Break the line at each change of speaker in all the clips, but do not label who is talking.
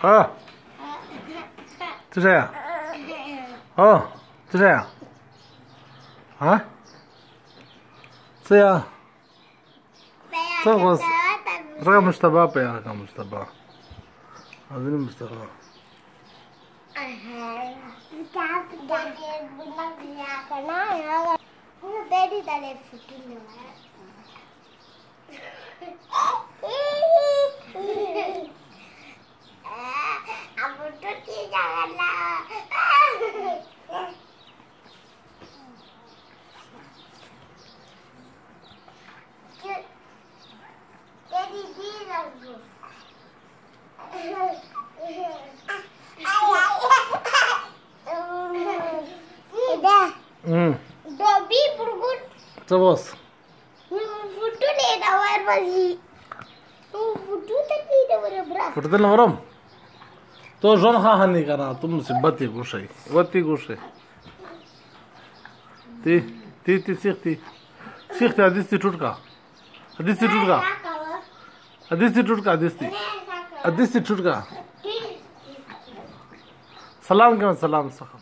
啊。就这样哦就这样啊？这样。这个是他爸爸呀干嘛是爸。这个是啊 Mustafa.
Daddy dale futuro. Abu tu janganlah. Daddy di lagu. Ida,
응,
Dobby
Servus. ಫುಟ್ದಲ್ಲಿ तो जोन खा हनी करा तुम सिब्बती गुशे वती गुशे ती ती ती सीखती सीखते हदीस ती टूटका। हदीस ती टूटका। हदीस ती टूटका ती ती सलाम क्या सलाम सखा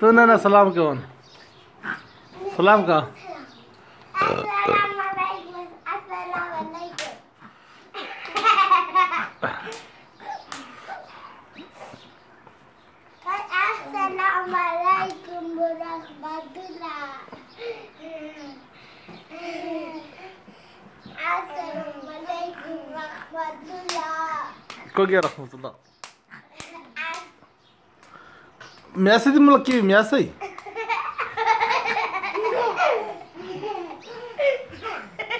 तो ना ना सलाम के वन सलाम का
Assalamualaikum warahmatullah. Assalamualaikum warahmatullah.
को गया रहमतुल्लाह म्यासे दी मुलकी म्यासे